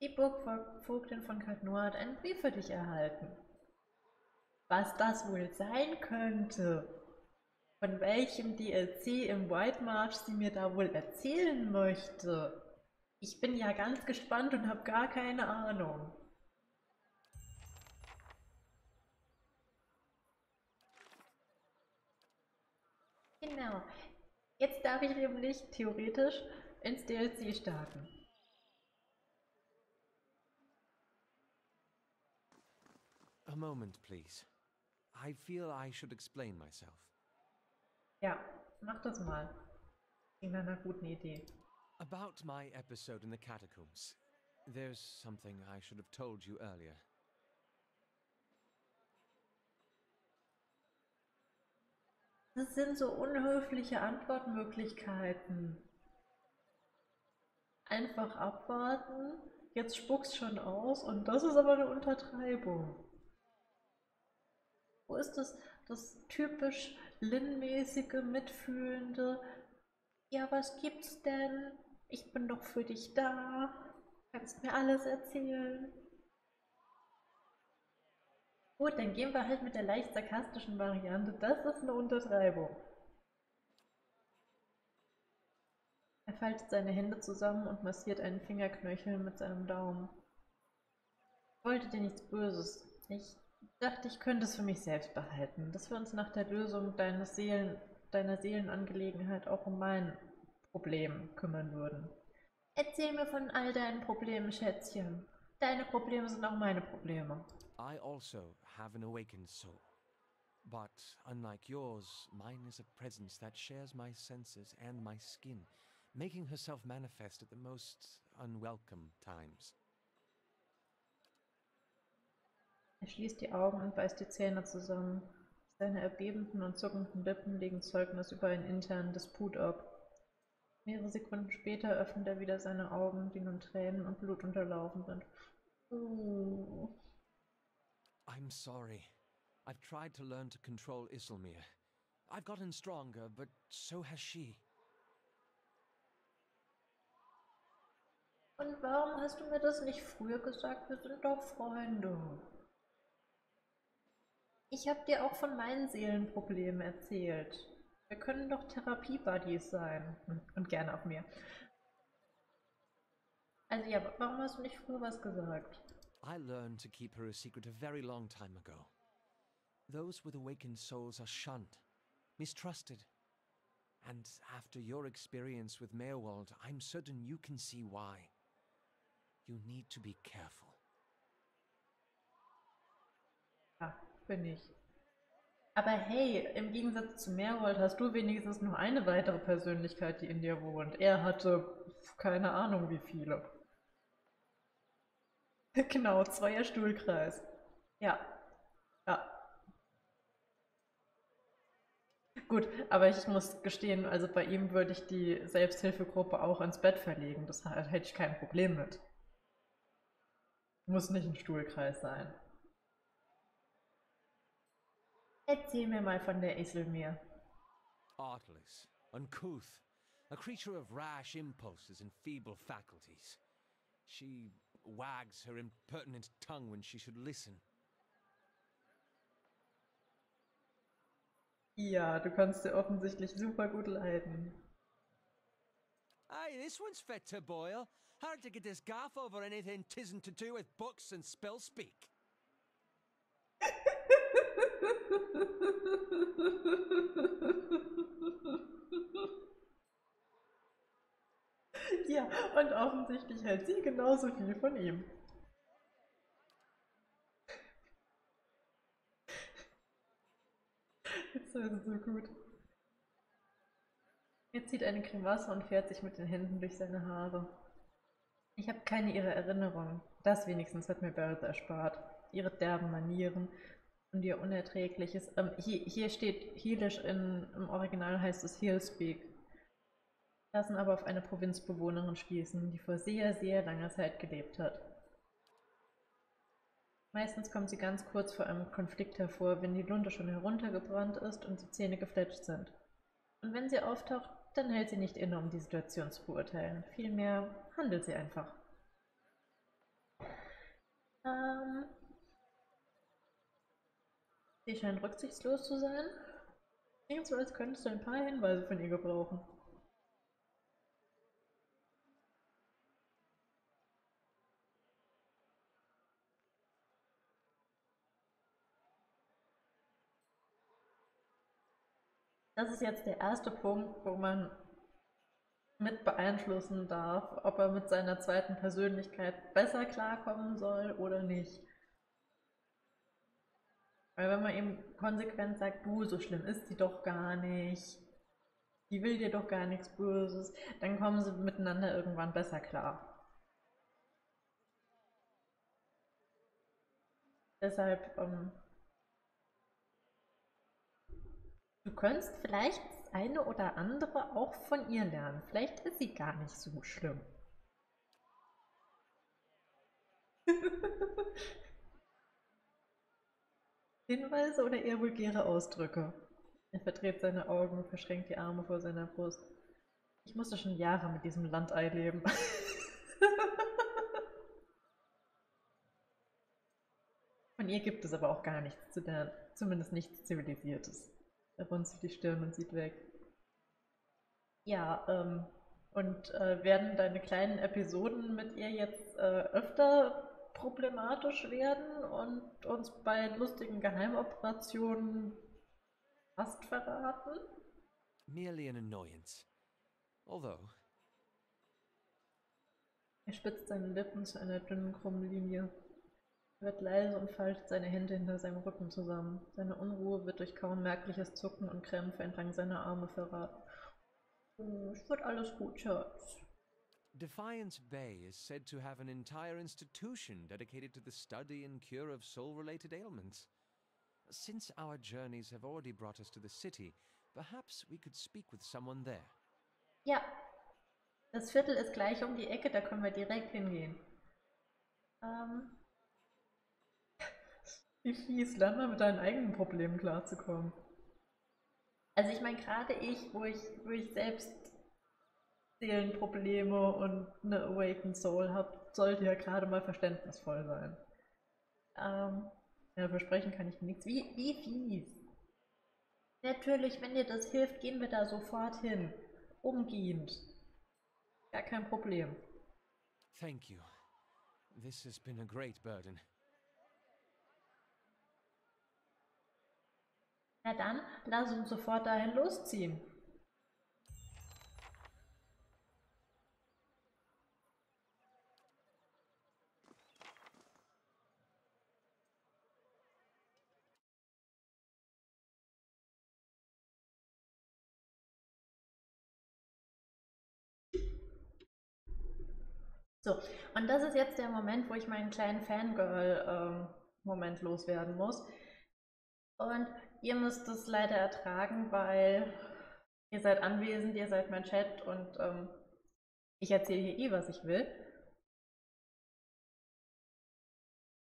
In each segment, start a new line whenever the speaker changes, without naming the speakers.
Die Burgvogtin von Kaltnoor hat einen Brief für dich erhalten. Was das wohl sein könnte? Von welchem DLC im White March sie mir da wohl erzählen möchte? Ich bin ja ganz gespannt und habe gar keine Ahnung. Genau. Jetzt darf ich nämlich theoretisch ins DLC starten.
A moment, please. I feel I should explain myself.
Ja, mach das mal. In einer guten Idee.
About my episode in the catacombs. There's something I should have told you earlier.
Das sind so unhöfliche Antwortmöglichkeiten. Einfach abwarten, jetzt spuck's schon aus und das ist aber eine Untertreibung. Wo ist das, das typisch Lin-mäßige, mitfühlende? Ja, was gibt's denn? Ich bin doch für dich da. Kannst mir alles erzählen. Gut, dann gehen wir halt mit der leicht sarkastischen Variante. Das ist eine Untertreibung. Er faltet seine Hände zusammen und massiert einen Fingerknöchel mit seinem Daumen. Ich wollte dir nichts Böses. Ich dachte, ich könnte es für mich selbst behalten, dass wir uns nach der Lösung deines Seelen, deiner Seelenangelegenheit auch um mein Problem kümmern würden. Erzähl mir von all deinen Problemen, Schätzchen. Deine Probleme sind auch meine Probleme.
I also have an awakened soul. But unlike yours, mine is a presence that shares my senses and my skin, making herself manifest at the most unwelcome times.
Er schließt die Augen und beißt die Zähne zusammen. Seine erbebenden und zuckenden Lippen legen Zeugnis über einen internen Disput ab. Mehrere Sekunden später öffnet er wieder seine Augen, die nun Tränen und Blut unterlaufen sind. Uh.
I'm sorry. I've tried to learn to control Isilmir. I've gotten stronger, but so has she.
Und warum hast du mir das nicht früher gesagt? Wir sind doch Freunde. Ich habe dir auch von meinen Seelenproblemen erzählt. Wir können doch Therapie-Buddies sein. Und gerne auch mir. Also ja, warum hast du nicht früher was gesagt?
I learned to keep her a secret a very long time ago. Those with awakened souls are shunned, mistrusted. And after your experience with Meerwald, I'm certain you can see why. You need to be careful.
Ja, bin ich. Aber hey, im Gegensatz zu Meerwald hast du wenigstens noch eine weitere Persönlichkeit, die in dir wohnt. Er hatte keine Ahnung wie viele. genau, zweier Stuhlkreis. Ja. Ja. Gut, aber ich muss gestehen, also bei ihm würde ich die Selbsthilfegruppe auch ins Bett verlegen. Das hätte ich kein Problem mit. Muss nicht ein Stuhlkreis sein. Erzähl mir mal von der Isilmir.
Artless, uncouth, a creature of rash impulses and feeble faculties. She wags her impertinent tongue when she should listen.
Ja, du kannst dir offensichtlich super gut leiden.
Aye, this one's fit to boil. Hard to get this gaff over anything tisn't to do with books and spell speak.
Ja, und offensichtlich hält sie genauso viel von ihm. Das ist so gut. Er zieht eine Grimasse und fährt sich mit den Händen durch seine Haare. Ich habe keine ihrer Erinnerungen. Das wenigstens hat mir Barrett erspart. Ihre derben Manieren und ihr unerträgliches. Ähm, hier, hier steht Heelish, in, im Original heißt es Heelspeak. Lassen aber auf eine Provinzbewohnerin schließen, die vor sehr, sehr langer Zeit gelebt hat. Meistens kommt sie ganz kurz vor einem Konflikt hervor, wenn die Lunte schon heruntergebrannt ist und die Zähne gefletscht sind. Und wenn sie auftaucht, dann hält sie nicht inne, um die Situation zu beurteilen. Vielmehr handelt sie einfach. Ähm, sie scheint rücksichtslos zu sein. Klingt so, als könntest du ein paar Hinweise von ihr gebrauchen. Das ist jetzt der erste Punkt, wo man mit beeinflussen darf, ob er mit seiner zweiten Persönlichkeit besser klarkommen soll oder nicht. Weil wenn man ihm konsequent sagt, du, so schlimm ist sie doch gar nicht, die will dir doch gar nichts Böses, dann kommen sie miteinander irgendwann besser klar. Deshalb, ähm, du könntest vielleicht das eine oder andere auch von ihr lernen. Vielleicht ist sie gar nicht so schlimm. Hinweise oder eher vulgäre Ausdrücke? Er verdreht seine Augen verschränkt die Arme vor seiner Brust. Ich musste schon Jahre mit diesem Landei leben. Von ihr gibt es aber auch gar nichts zu lernen, zumindest nichts Zivilisiertes. Er runzelt die Stirn und sieht weg. Ja, ähm, und äh, werden deine kleinen Episoden mit ihr jetzt äh, öfter problematisch werden und uns bei lustigen Geheimoperationen fast verraten?
Merely an annoyance. Although.
Er spitzt seine Lippen zu einer dünnen, krummen Linie. Er wird leise und faltet seine Hände hinter seinem Rücken zusammen. Seine Unruhe wird durch kaum merkliches Zucken und Krämpfe entlang seiner Arme verraten. Oh, es wird alles gut, Schatz.
Defiance Bay is said to have an entire institution dedicated to the study and cure of soul related ailments. Since our journeys have already brought us to the city, perhaps we could speak with someone there.
Ja, das Viertel ist gleich um die Ecke, da können wir direkt hingehen. Ähm. Wie fies, lern mal mit deinen eigenen Problemen klarzukommen. Also ich meine, gerade ich, wo ich, wo ich selbst Seelenprobleme und eine Awakened Soul habe, sollte ja gerade mal verständnisvoll sein. Ähm, ja, versprechen kann ich nichts. Wie, wie fies. Natürlich, wenn dir das hilft, gehen wir da sofort hin. Umgehend. Gar kein Problem.
Thank you. This has been a great burden.
Na dann, lass uns sofort dahin losziehen. So, und das ist jetzt der Moment, wo ich meinen kleinen Fangirl-Moment ähm, loswerden muss. Und ihr müsst es leider ertragen, weil ihr seid anwesend, ihr seid mein Chat und ähm, ich erzähle hier eh, was ich will.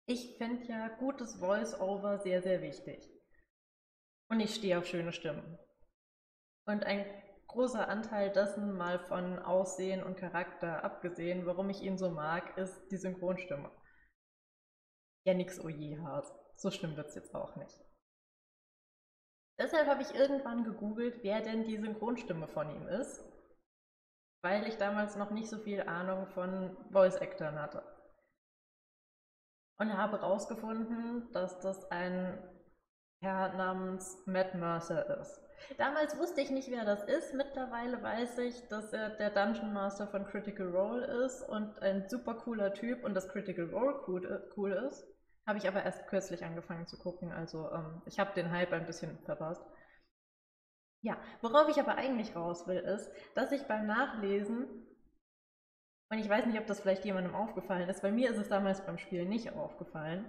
Ich finde ja gutes Voice-Over sehr, sehr wichtig. Und ich stehe auf schöne Stimmen. Und ein großer Anteil dessen mal von Aussehen und Charakter abgesehen, warum ich ihn so mag, ist die Synchronstimme. Ja, nix oje, Hase. So schlimm wird's jetzt auch nicht. Deshalb habe ich irgendwann gegoogelt, wer denn die Synchronstimme von ihm ist, weil ich damals noch nicht so viel Ahnung von Voice Actors hatte. Und habe herausgefunden, dass das ein Herr namens Matt Mercer ist. Damals wusste ich nicht, wer das ist. Mittlerweile weiß ich, dass er der Dungeon Master von Critical Role ist und ein super cooler Typ und das Critical Role cool, cool ist. Habe ich aber erst kürzlich angefangen zu gucken, also ähm, ich habe den Hype ein bisschen verpasst. Ja, worauf ich aber eigentlich raus will, ist, dass ich beim Nachlesen, und ich weiß nicht, ob das vielleicht jemandem aufgefallen ist, weil mir ist es damals beim Spielen nicht aufgefallen,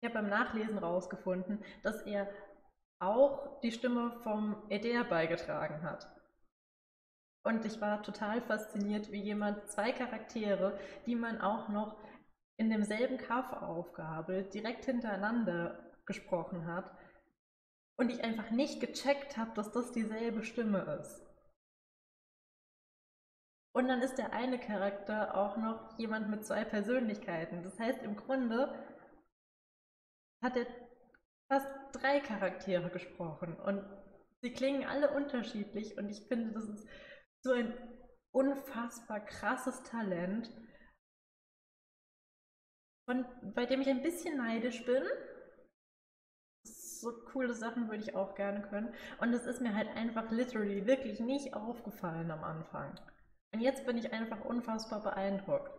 ich habe beim Nachlesen rausgefunden, dass er auch die Stimme vom Eder beigetragen hat. Und ich war total fasziniert, wie jemand zwei Charaktere, die man auch noch in demselben Kaff aufgabelt, direkt hintereinander gesprochen hat und ich einfach nicht gecheckt habe, dass das dieselbe Stimme ist. Und dann ist der eine Charakter auch noch jemand mit zwei Persönlichkeiten. Das heißt, im Grunde hat er fast drei Charaktere gesprochen und sie klingen alle unterschiedlich und ich finde, das ist so ein unfassbar krasses Talent, von, bei dem ich ein bisschen neidisch bin. So coole Sachen würde ich auch gerne können. Und es ist mir halt einfach literally wirklich nicht aufgefallen am Anfang. Und jetzt bin ich einfach unfassbar beeindruckt.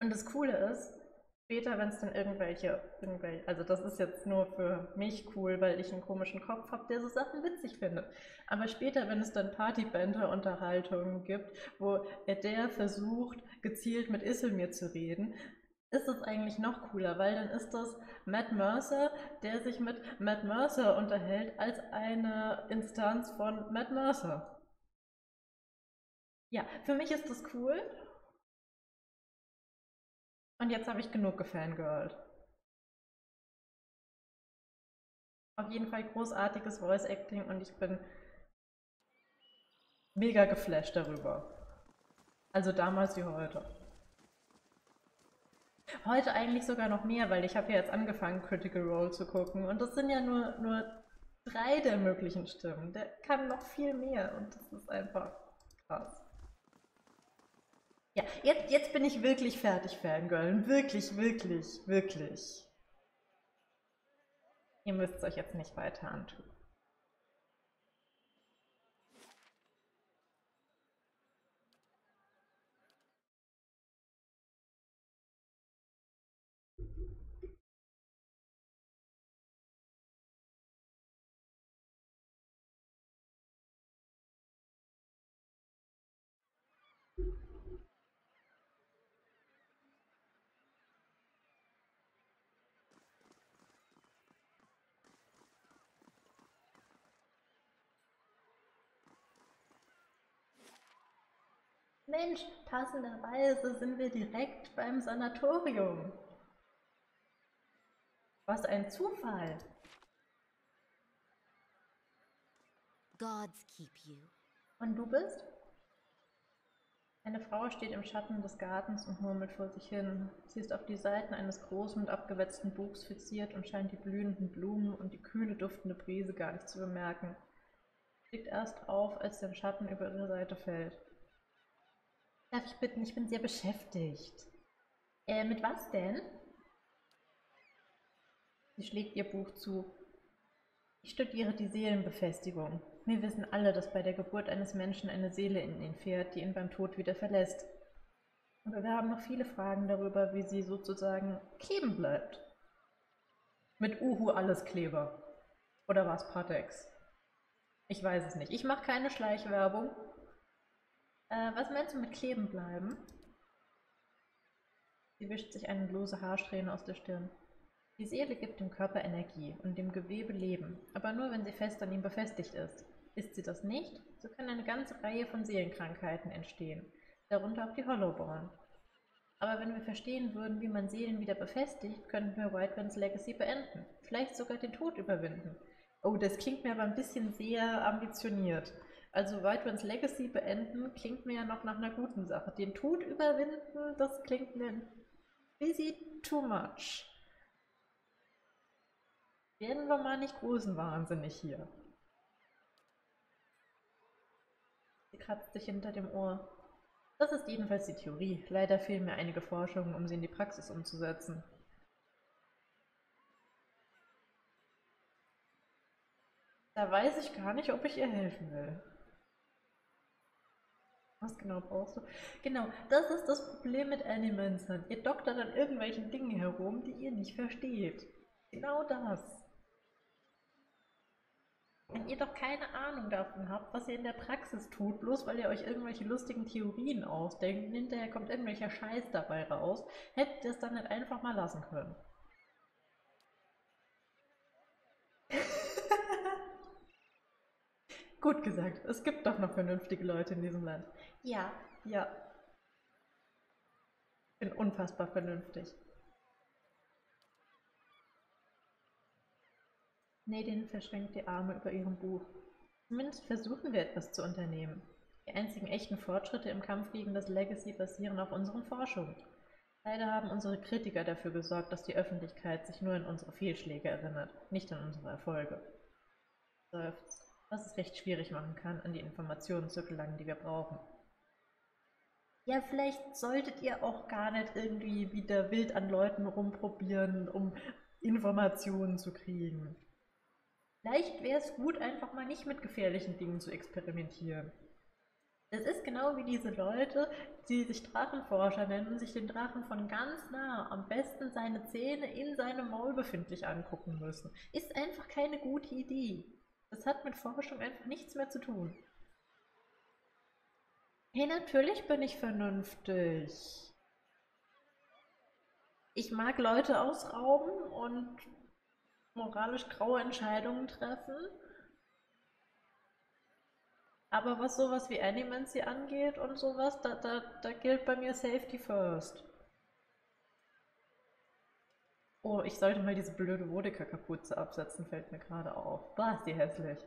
Und das Coole ist, später, wenn es dann irgendwelche, irgendwelche, also das ist jetzt nur für mich cool, weil ich einen komischen Kopf habe, der so Sachen witzig findet. Aber später, wenn es dann Partybänder-Unterhaltungen gibt, wo der versucht, gezielt mit Isilmir zu reden, ist es eigentlich noch cooler, weil dann ist das Matt Mercer, der sich mit Matt Mercer unterhält, als eine Instanz von Matt Mercer. Ja, für mich ist das cool, und jetzt habe ich genug gefangirlt. Auf jeden Fall großartiges Voice Acting und ich bin mega geflasht darüber. Also damals wie heute. Heute eigentlich sogar noch mehr, weil ich habe ja jetzt angefangen, Critical Role zu gucken. Und das sind ja nur, nur drei der möglichen Stimmen. Der kann noch viel mehr und das ist einfach krass. Ja, jetzt, jetzt bin ich wirklich fertig, Fangirl. Wirklich, wirklich, wirklich. Ihr müsst es euch jetzt nicht weiter antun. Mensch, passenderweise sind wir direkt beim Sanatorium. Was ein Zufall.
Gods keep you.
Und du bist? Eine Frau steht im Schatten des Gartens und murmelt vor sich hin. Sie ist auf die Seiten eines großen und abgewetzten Buchs fixiert und scheint die blühenden Blumen und die kühle duftende Brise gar nicht zu bemerken. Sie blickt erst auf, als der Schatten über ihre Seite fällt. Darf ich bitten, ich bin sehr beschäftigt. Äh, mit was denn? Sie schlägt ihr Buch zu. Ich studiere die Seelenbefestigung. Wir wissen alle, dass bei der Geburt eines Menschen eine Seele in ihn fährt, die ihn beim Tod wieder verlässt. Aber wir haben noch viele Fragen darüber, wie sie sozusagen kleben bleibt. Mit Uhu alles Kleber. Oder war es Patex? Ich weiß es nicht. Ich mache keine Schleichwerbung. Äh, was meinst du mit kleben bleiben? Sie wischt sich eine lose Haarsträhne aus der Stirn. Die Seele gibt dem Körper Energie und dem Gewebe Leben, aber nur wenn sie fest an ihm befestigt ist. Ist sie das nicht, so kann eine ganze Reihe von Seelenkrankheiten entstehen, darunter auch die Hollowborn. Aber wenn wir verstehen würden, wie man Seelen wieder befestigt, könnten wir White Legacy beenden, vielleicht sogar den Tod überwinden. Oh, das klingt mir aber ein bisschen sehr ambitioniert. Also Whiterun's Legacy beenden klingt mir ja noch nach einer guten Sache. Den Tod überwinden, das klingt mir ein bisschen too much. Werden wir mal nicht großen wahnsinnig hier. Sie kratzt sich hinter dem Ohr. Das ist jedenfalls die Theorie. Leider fehlen mir einige Forschungen, um sie in die Praxis umzusetzen. Da weiß ich gar nicht, ob ich ihr helfen will. Was genau brauchst du? Genau, das ist das Problem mit Animancern. Ihr doktert an irgendwelchen Dingen herum, die ihr nicht versteht. Genau das. Wenn ihr doch keine Ahnung davon habt, was ihr in der Praxis tut, bloß weil ihr euch irgendwelche lustigen Theorien ausdenkt und hinterher kommt irgendwelcher Scheiß dabei raus, hättet ihr es dann nicht einfach mal lassen können. Gut gesagt, es gibt doch noch vernünftige Leute in diesem Land. Ja, ja. Bin unfassbar vernünftig. Nadine verschränkt die Arme über ihrem Buch. Zumindest versuchen wir etwas zu unternehmen. Die einzigen echten Fortschritte im Kampf gegen das Legacy basieren auf unseren Forschungen. Leider haben unsere Kritiker dafür gesorgt, dass die Öffentlichkeit sich nur an unsere Fehlschläge erinnert, nicht an unsere Erfolge. Seufzt, was es recht schwierig machen kann, an die Informationen zu gelangen, die wir brauchen. Ja, vielleicht solltet ihr auch gar nicht irgendwie wieder wild an Leuten rumprobieren, um Informationen zu kriegen. Vielleicht wäre es gut, einfach mal nicht mit gefährlichen Dingen zu experimentieren. Es ist genau wie diese Leute, die sich Drachenforscher nennen und sich den Drachen von ganz nah, am besten seine Zähne in seinem Maul befindlich angucken müssen. Ist einfach keine gute Idee. Das hat mit Forschung einfach nichts mehr zu tun. Hey, natürlich bin ich vernünftig. Ich mag Leute ausrauben und moralisch graue Entscheidungen treffen. Aber was sowas wie Animancy angeht und sowas, da, da, da gilt bei mir Safety First. Oh, ich sollte mal diese blöde Wodeka-Kapuze absetzen, fällt mir gerade auf. Bah, ist die hässlich.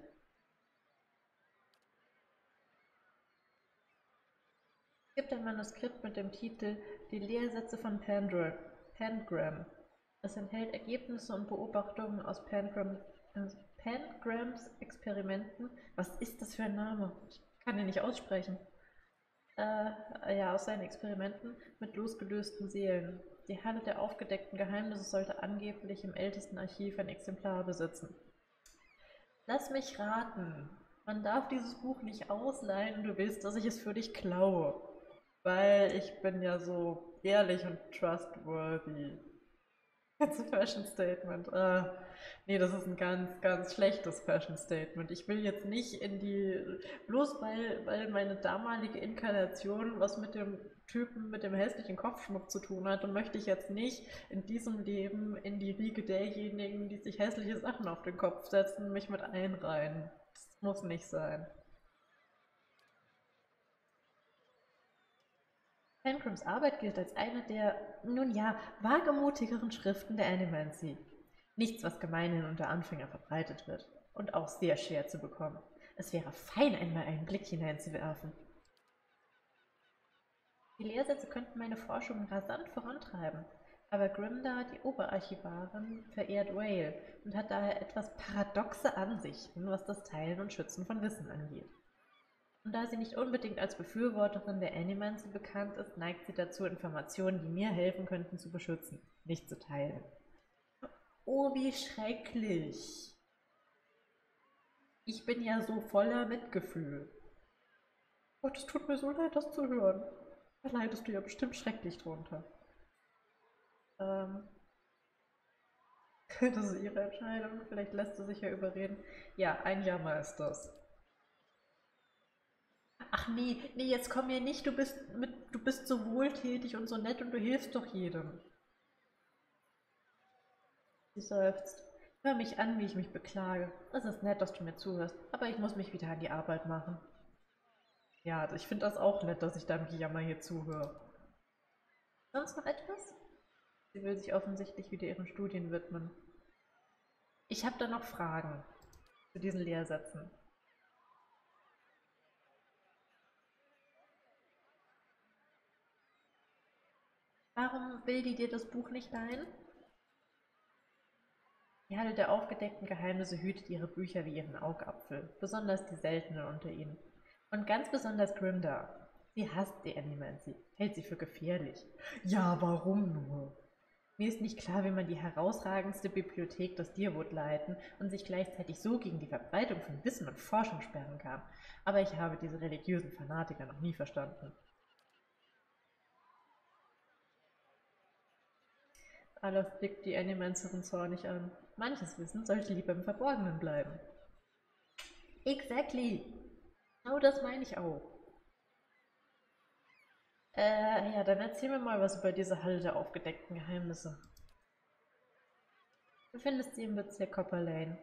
Gibt ein Manuskript mit dem Titel Die Lehrsätze von Pangram. Es enthält Ergebnisse und Beobachtungen aus Pangram, äh, Pangrams Experimenten. Was ist das für ein Name? Ich kann ihn nicht aussprechen. Äh, ja, aus seinen Experimenten mit losgelösten Seelen. Die Halle der aufgedeckten Geheimnisse sollte angeblich im ältesten Archiv ein Exemplar besitzen. Lass mich raten. Man darf dieses Buch nicht ausleihen du willst, dass ich es für dich klaue. Weil ich bin ja so ehrlich und trustworthy. It's a Fashion Statement. Uh, nee, das ist ein ganz, ganz schlechtes Fashion Statement. Ich will jetzt nicht in die. Bloß weil, weil meine damalige Inkarnation was mit dem Typen mit dem hässlichen Kopfschmuck zu tun hat, und möchte ich jetzt nicht in diesem Leben in die Riege derjenigen, die sich hässliche Sachen auf den Kopf setzen, mich mit einreihen. Das muss nicht sein. Pencrims Arbeit gilt als eine der, nun ja, wagemutigeren Schriften der Animancy. Nichts, was gemeinhin unter Anfänger verbreitet wird. Und auch sehr schwer zu bekommen. Es wäre fein, einmal einen Blick hineinzuwerfen. Die Lehrsätze könnten meine Forschungen rasant vorantreiben, aber Grimda, die Oberarchivarin, verehrt Whale und hat daher etwas paradoxe Ansichten, was das Teilen und Schützen von Wissen angeht. Und da sie nicht unbedingt als Befürworterin der Animancy bekannt ist, neigt sie dazu, Informationen, die mir helfen könnten, zu beschützen, nicht zu teilen. Oh, wie schrecklich. Ich bin ja so voller Mitgefühl. Gott, es tut mir so leid, das zu hören. Da leidest du ja bestimmt schrecklich drunter. Ähm, das ist ihre Entscheidung. Vielleicht lässt sie sich ja überreden. Ja, ein Jammer ist das. Ach nee, nee, jetzt komm mir nicht, du bist, mit, du bist so wohltätig und so nett und du hilfst doch jedem. Sie seufzt. Hör mich an, wie ich mich beklage. Es ist nett, dass du mir zuhörst, aber ich muss mich wieder an die Arbeit machen. Ja, also ich finde das auch nett, dass ich deinem Gejammer hier zuhöre. Sonst noch etwas? Sie will sich offensichtlich wieder ihren Studien widmen. Ich habe da noch Fragen zu diesen Lehrsätzen. Warum will die dir das Buch nicht leihen? Die Halle der aufgedeckten Geheimnisse hütet ihre Bücher wie ihren Augapfel, besonders die seltenen unter ihnen. Und ganz besonders Grimda. Sie hasst die Animancy, hält sie für gefährlich. Ja, warum nur? Mir ist nicht klar, wie man die herausragendste Bibliothek des Deerwood leiten und sich gleichzeitig so gegen die Verbreitung von Wissen und Forschung sperren kann, aber ich habe diese religiösen Fanatiker noch nie verstanden. Alaf blickt die Animancerin zornig an. Manches Wissen sollte lieber im Verborgenen bleiben. Exactly. Genau das meine ich auch. Äh, ja, dann erzähl mir mal was über diese Halle der aufgedeckten Geheimnisse. Du findest sie im Bezirk Copper Lane.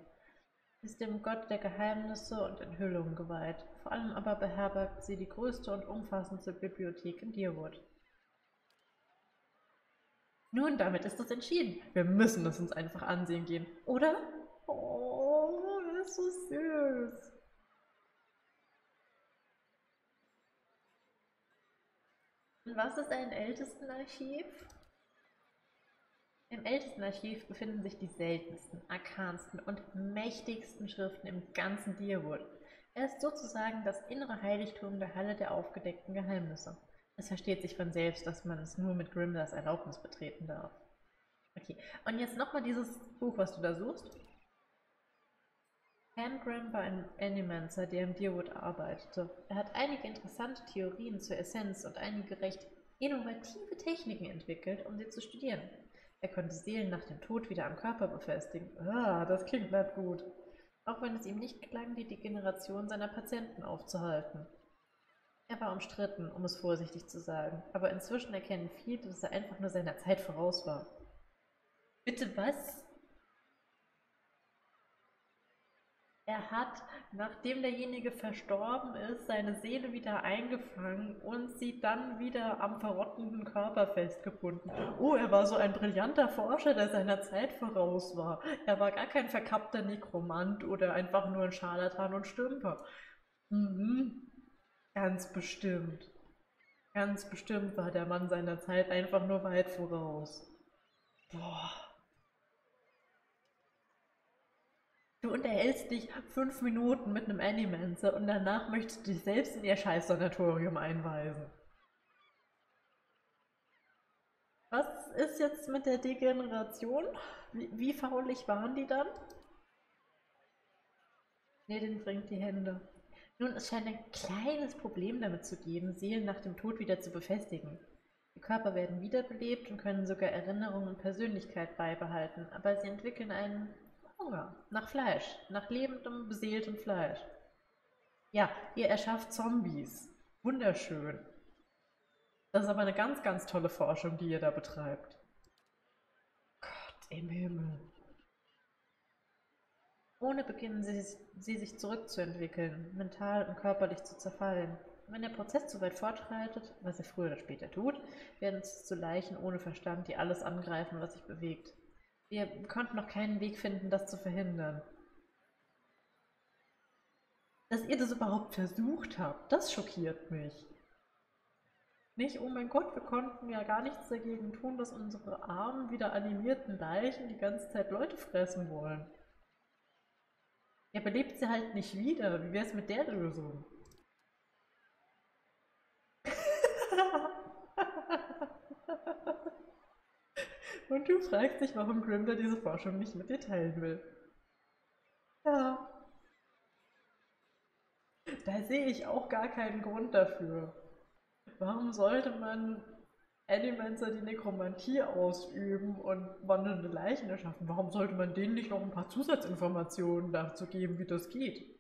Ist dem Gott der Geheimnisse und Enthüllungen geweiht. Vor allem aber beherbergt sie die größte und umfassendste Bibliothek in Deerwood. Nun, damit ist es entschieden. Wir müssen es uns einfach ansehen gehen, oder? Oh, er ist so süß. Und was ist ein Ältestenarchiv? Im Ältestenarchiv befinden sich die seltensten, arkansten und mächtigsten Schriften im ganzen Deerwood. Er ist sozusagen das innere Heiligtum der Halle der aufgedeckten Geheimnisse. Es versteht sich von selbst, dass man es nur mit Grimdars Erlaubnis betreten darf. Okay, und jetzt nochmal dieses Buch, was du da suchst. Pangrim war ein Animancer, der im Deerwood arbeitete. Er hat einige interessante Theorien zur Essenz und einige recht innovative Techniken entwickelt, um sie zu studieren. Er konnte Seelen nach dem Tod wieder am Körper befestigen. Ah, das klingt nicht gut. Auch wenn es ihm nicht gelang, die Degeneration seiner Patienten aufzuhalten. Er war umstritten, um es vorsichtig zu sagen, aber inzwischen erkennen viele, dass er einfach nur seiner Zeit voraus war. Bitte was? Er hat, nachdem derjenige verstorben ist, seine Seele wieder eingefangen und sie dann wieder am verrottenden Körper festgebunden. Oh, er war so ein brillanter Forscher, der seiner Zeit voraus war. Er war gar kein verkappter Nekromant oder einfach nur ein Scharlatan und Stümper. Mhm. Ganz bestimmt. Ganz bestimmt war der Mann seiner Zeit einfach nur weit voraus. Boah. Du unterhältst dich fünf Minuten mit einem Animancer und danach möchtest du dich selbst in ihr Scheiß-Sanatorium einweisen. Was ist jetzt mit der Degeneration? Wie, wie faulig waren die dann? Ne, den bringt die Hände. Nun, es scheint ein kleines Problem damit zu geben, Seelen nach dem Tod wieder zu befestigen. Die Körper werden wiederbelebt und können sogar Erinnerung und Persönlichkeit beibehalten, aber sie entwickeln einen Hunger nach Fleisch, nach lebendem, beseeltem Fleisch. Ja, ihr erschafft Zombies. Wunderschön. Das ist aber eine ganz, ganz tolle Forschung, die ihr da betreibt. Gott im Himmel. Ohne beginnen sie, sie sich zurückzuentwickeln, mental und körperlich zu zerfallen. Wenn der Prozess zu weit fortschreitet, was er früher oder später tut, werden sie zu Leichen ohne Verstand, die alles angreifen, was sich bewegt. Wir konnten noch keinen Weg finden, das zu verhindern. Dass ihr das überhaupt versucht habt, das schockiert mich. Nicht, oh mein Gott, wir konnten ja gar nichts dagegen tun, dass unsere armen, wieder animierten Leichen die ganze Zeit Leute fressen wollen. Ja, belebt sie halt nicht wieder. Wie wär's mit der Lösung? Und du fragst dich, warum Grimder diese Forschung nicht mit dir teilen will. Ja. Da sehe ich auch gar keinen Grund dafür. Warum sollte man Animancer die Nekromantie ausüben und wandelnde Leichen erschaffen? Warum sollte man denen nicht noch ein paar Zusatzinformationen dazu geben, wie das geht?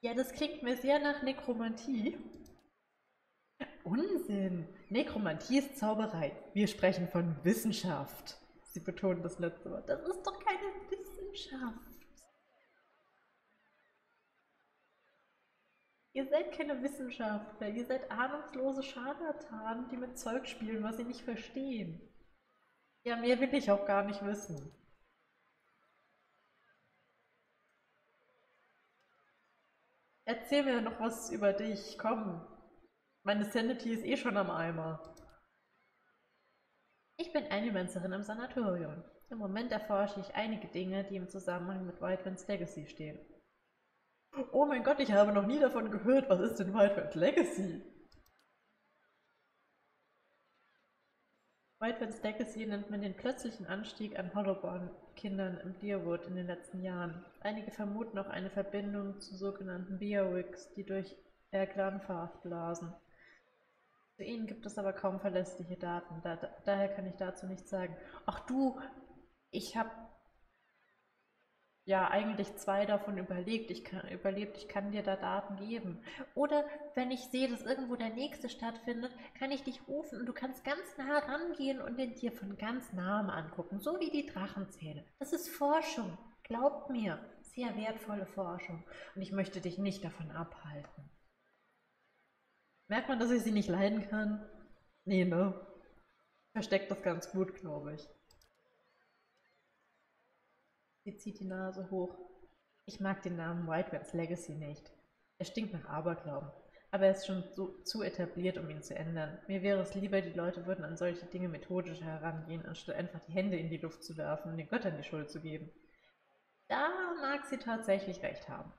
Ja, das klingt mir sehr nach Nekromantie. Unsinn! Nekromantie ist Zauberei. Wir sprechen von Wissenschaft. Sie betonen das letzte Wort. Das ist doch keine Wissenschaft. Ihr seid keine Wissenschaftler, ihr seid ahnungslose Scharlatanen, die mit Zeug spielen, was sie nicht verstehen. Ja, mehr will ich auch gar nicht wissen. Erzähl mir noch was über dich, komm. Meine Sanity ist eh schon am Eimer. Ich bin Animancerin im Sanatorium. Im Moment erforsche ich einige Dinge, die im Zusammenhang mit Whitewinds Legacy stehen. Oh mein Gott, ich habe noch nie davon gehört. Was ist denn Whitewinds Legacy? Whitewinds Legacy nennt man den plötzlichen Anstieg an Hollowborn-Kindern im Deerwood in den letzten Jahren. Einige vermuten auch eine Verbindung zu sogenannten Beowicks, die durch Erglanfaft blasen. Zu ihnen gibt es aber kaum verlässliche Daten, da, da, daher kann ich dazu nichts sagen. Ach du, ich habe ja eigentlich zwei davon überlegt. Ich kann, überlebt, ich kann dir da Daten geben. Oder wenn ich sehe, dass irgendwo der nächste stattfindet, kann ich dich rufen und du kannst ganz nah rangehen und den dir von ganz nahem angucken, so wie die Drachenzähne. Das ist Forschung, glaubt mir, sehr wertvolle Forschung. Und ich möchte dich nicht davon abhalten. Merkt man, dass ich sie nicht leiden kann? Nee, ne? Versteckt das ganz gut, glaube ich. Sie zieht die Nase hoch. Ich mag den Namen White Legacy nicht. Er stinkt nach Aberglauben. Aber er ist schon so, zu etabliert, um ihn zu ändern. Mir wäre es lieber, die Leute würden an solche Dinge methodisch herangehen, anstatt einfach die Hände in die Luft zu werfen und den Göttern die Schuld zu geben. Da mag sie tatsächlich recht haben.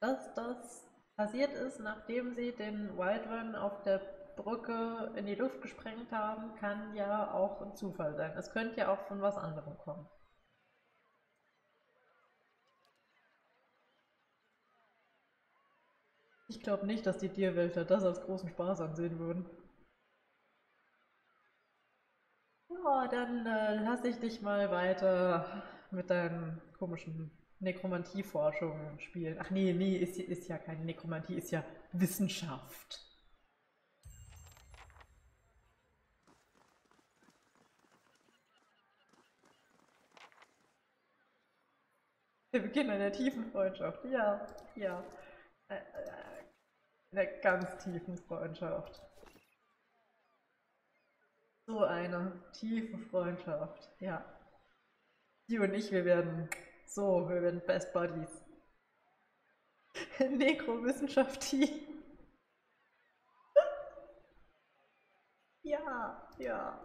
Dass das passiert ist, nachdem sie den Wild Run auf der Brücke in die Luft gesprengt haben, kann ja auch ein Zufall sein. Es könnte ja auch von was anderem kommen. Ich glaube nicht, dass die Tierwälder das als großen Spaß ansehen würden. Ja, dann äh, lasse ich dich mal weiter mit deinen komischen Nekromantie-Forschungen spielen. Ach nee, nee, ist, ist ja keine Nekromantie, ist ja Wissenschaft. Der Beginn einer tiefen Freundschaft. Ja, ja. Äh, äh, einer ganz tiefen Freundschaft. So eine tiefe Freundschaft. Ja. Die und ich, wir werden so, wir werden Best Buddies. Nekrowissenschaft. ja, ja.